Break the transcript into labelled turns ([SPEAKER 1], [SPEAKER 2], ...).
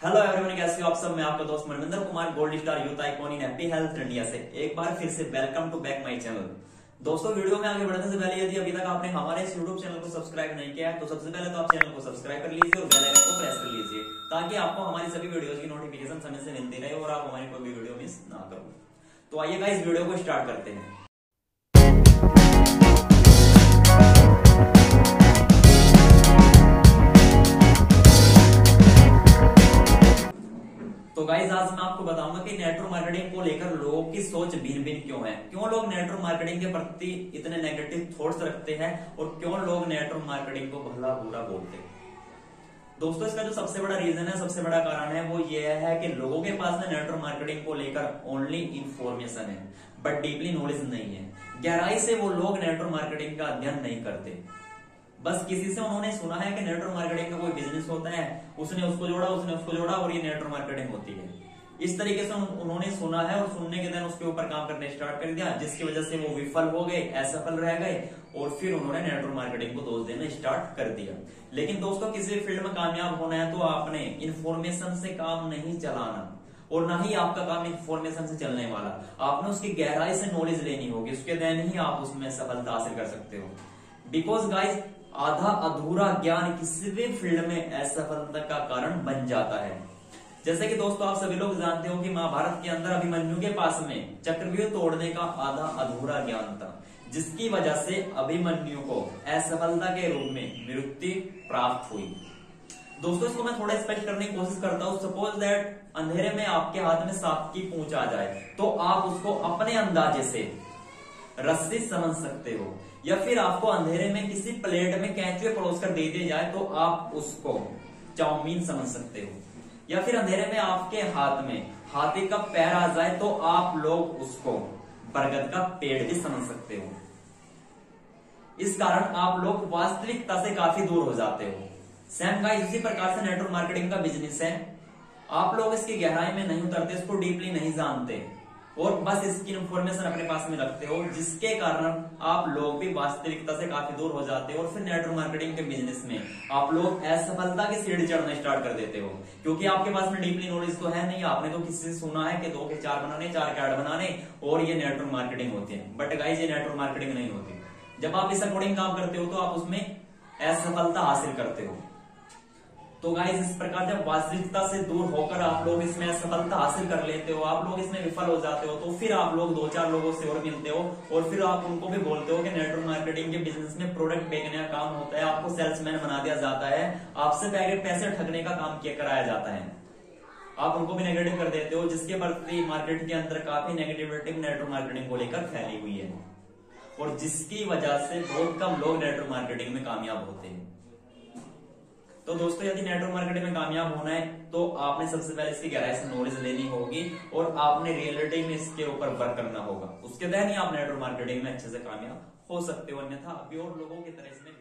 [SPEAKER 1] Hello everyone कैसे हो आप सब? मैं आपका दोस्त Manvinder Kumar gold star youth icon in happy health India से एक बार फिर से welcome to back my channel दोस्तों, वीडियो में आगे बढ़ने से पहले यदि अभी तक आपने हमारे इस यूट्यूब चैनल को सब्सक्राइब नहीं किया है तो सबसे पहले तो आप चैनल को सब्सक्राइब कर लीजिए और बेल आइकन को प्रेस कर लीजिए, ताकि आपको हमारी सभी वीडियोस की नोटिफिकेशन समय से मिलती रहे और आप हमारी कोई भी वीडियो मिस ना करो। तो आइएगा इस वीडियो को स्टार्ट करते हैं। आज मैं आपको बताऊँगा कि नेटवर्क मार्केटिंग को लेकर लोगों की सोच भिन्न भिन्न क्यों है? क्यों लोग नेटवर्क मार्केटिंग के प्रति इतने नेगेटिव थॉट्स रखते हैं और क्यों लोग नेटवर्क मार्केटिंग को भला बुरा बोलते हैं? दोस्तों, इसका जो सबसे बड़ा रीजन है, सबसे बड़ा कारण है, वो ये है कि लोगों के पास में नेटवर्क मार्केटिंग को लेकर ओनली इंफॉर्मेशन है बट डीपली नॉलेज नहीं है। गहराई से वो लोग नेटवर्क मार्केटिंग का अध्ययन नहीं करते। बस किसी से उन्होंने सुना है कि नेटवर्क मार्केटिंग का बिज़नेस होता है, उसने उसको जोड़ा, उसने उसको जोड़ा और ये नेटवर्क मार्केटिंग होती है। इस तरीके से उन्होंने सुना है और सुनने के दिन उसके ऊपर काम करने स्टार्ट कर दिया, जिसकी वजह से वो विफल हो गए, असफल रह गए और फिर उन्होंने नेटवर्क मार्केटिंग को दोष देना स्टार्ट कर दिया। लेकिन दोस्तों, किसी भी फ़ील्ड में कामयाब होना है तो आपने इन्फॉर्मेशन से काम नहीं चलाना और ना ही आपका काम इन्फॉर्मेशन से चलने वाला। आपने उसकी गहराई से नॉलेज लेनी होगी, उसके दिन ही आप उसमें सफलता हासिल कर सकते हो। बिकॉज़ गाइज़ आधा अधूरा ज्ञान किसी भी फ़ील्ड में असफलता का कारण बन जाता है। जैसे कि दोस्तों, आप सभी लोग जानते हो कि महाभारत के अंदर अभिमन्यु के पास में चक्रव्यूह तोड़ने का आधा अधूरा ज्ञान था, जिसकी वजह से अभिमन्यु को असफलता के रूप में मृत्यु प्राप्त हुई। दोस्तों, इसको मैं थोड़ा स्पष्ट करने की कोशिश करता हूँ। सपोज़ दैट अंधेरे में आपके हाथ में सांप की पूछ आ जाए तो आप उसको अपने अंदाजे से रस्सी समझ सकते हो। या फिर आपको अंधेरे में किसी प्लेट में कैंचुए पड़ोस कर दे दिया जाए तो आप उसको चाउमीन समझ सकते हो। या फिर अंधेरे में आपके हाथ में हाथी का पैर आ जाए तो आप लोग उसको बरगद का पेड़ भी समझ सकते हो। इस कारण आप लोग वास्तविकता से काफ़ी दूर हो जाते हो। सैम का इसी प्रकार से नेटवर्क मार्केटिंग का बिज़नेस है। आप लोग इसकी गहराई में नहीं उतरते, इसको डीपली नहीं जानते। और बस इसकी इंफॉर्मेशन अपने पास में रखते हो, जिसके कारण आप लोग भी वास्तविकता से काफ़ी दूर हो जाते हो और फिर नेटवर्क मार्केटिंग के बिज़नेस में आप लोग असफलता की सीढ़ी चढ़ना स्टार्ट कर देते हो। क्योंकि आपके पास में डीपली नॉलेज तो है नहीं, आपने तो किसी से सुना है कि दो के चार बनाने, चार के आठ बनाने और ये नेटवर्क मार्केटिंग होती है। बट गाइज़ ये नेटवर्क मार्केटिंग नहीं होती। जब आप इस अकॉर्डिंग काम करते हो तो आप उसमें असफलता हासिल करते हो। तो गाइस इस प्रकार जब वास्तविकता से दूर होकर आप लोग इसमें सफलता हासिल कर लेते हो, आप लोग इसमें विफल हो जाते हो तो फिर आप लोग दो चार लोगों से और मिलते हो और फिर आप उनको भी बोलते हो कि नेटवर्क मार्केटिंग के बिज़नेस में प्रोडक्ट बेचने का काम होता है, आपको सेल्समैन बना दिया जाता है, आपसे पहले पैसे ठगने का काम किया कराया जाता है। आप उनको भी नेगेटिव कर देते हो, जिसके प्रति मार्केट के अंदर काफ़ी नेगेटिविटी नेटवर्क मार्केटिंग को लेकर फैली हुई है। और जिसकी वजह से बहुत कम लोग नेटवर्क मार्केटिंग में कामयाब होते हैं। तो दोस्तों, यदि नेटवर्क मार्केटिंग में कामयाब होना है तो आपने सबसे पहले इसकी गहराई से नॉलेज लेनी होगी और आपने रियलिटी में इसके ऊपर वर्क करना होगा। उसके तहत ही आप नेटवर्क मार्केटिंग में अच्छे से कामयाब हो सकते हो, अन्यथा अभी और लोगों की तरह इसमें